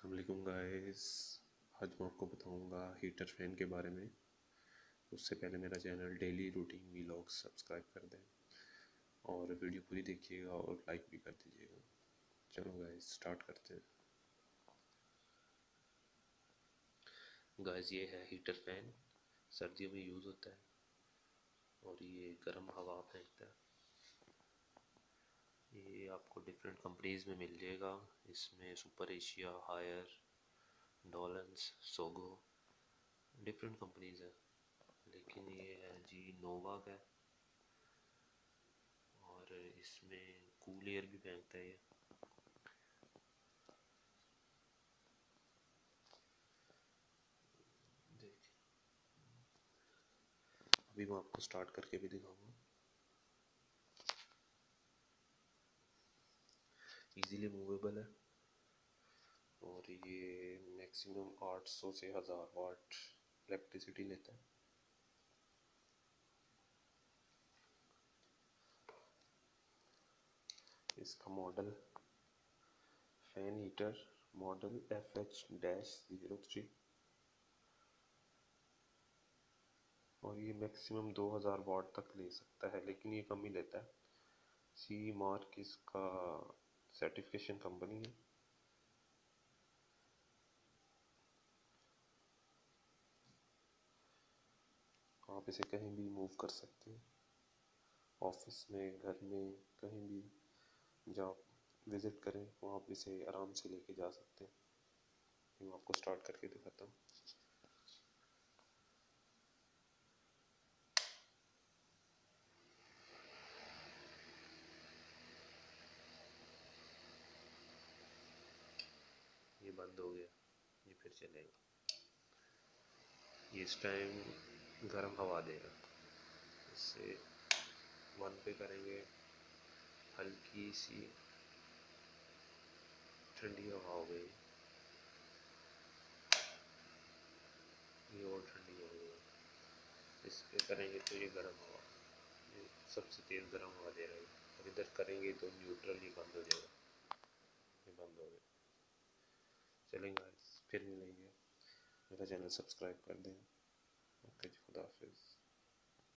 السلام علیکم گائز آج میں آپ کو بتاؤں گا ہیٹر فین کے بارے میں۔ اس سے پہلے میرا channel daily routine vlog subscribe کر دیں اور ویڈیو پوری دیکھیے گا اور لائک بھی کر دیجیے گا۔ چلو گائز سٹارٹ کرتے ہیں۔ گائز یہ ہے ہیٹر فین۔ سردیوں میں یوز ہوتا ہے اور یہ گرم ہوا پھینکتا ہے آپ کو ڈفرینٹ کمپنیز میں مل جائے گا۔ اس میں super Asia Haier Dawlance Sogo different companies ہیں۔ لیکن یہ ہے جی نووا کا اور اس میں کول ایئر بھی پھینکتا ہے یہ۔ ابھی میں آپ کو سٹارٹ کر کے بھی دکھاؤں گا۔ ایزیلی موویبل ہے۔ اور یہ میکسیمم آٹھ سو سے ہزار واٹ الیکٹریسٹی لیتا ہے۔ اس کا model fan heater model F H dash zero three. اور یہ میکسیمم دو ہزار واٹ تک لے سکتا ہے، لیکن یہ کم ہی لیتا ہے۔ سی مارک اس کا سرٹیفکیشن کمپنی ہے آپ اسے کہیں بھی موو کر سکتے ہیں آفس میں، گھر میں، کہیں بھی جب وزٹ کریں، وہاں آپ اسے آرام سے لے کے جا سکتے ہیں میں آپ کو سٹارٹ کر کے دکھاتا ہوں. یہ بند ہو گیا۔ یہ پھر چلے گا۔ یہ اس ٹائم گرم ہوا دے گا۔ اس سے ون پہ کریں گے۔ ہلکی سی ٹھنڈی ہوا ہو گئی۔ یہ اور ٹھنڈی ہو گئی۔ اس پہ کریں گے تو یہ گرم ہوا۔ سب سے تیز گرم ہوا دے رہا ہے۔ اور ادھر کریں گے تو نیوٹرل ہی بند ہو جائے گا یہ بند ہو گیا چلیں گے پھر ملیں گے میرا چینل سبسکرائب کر دیں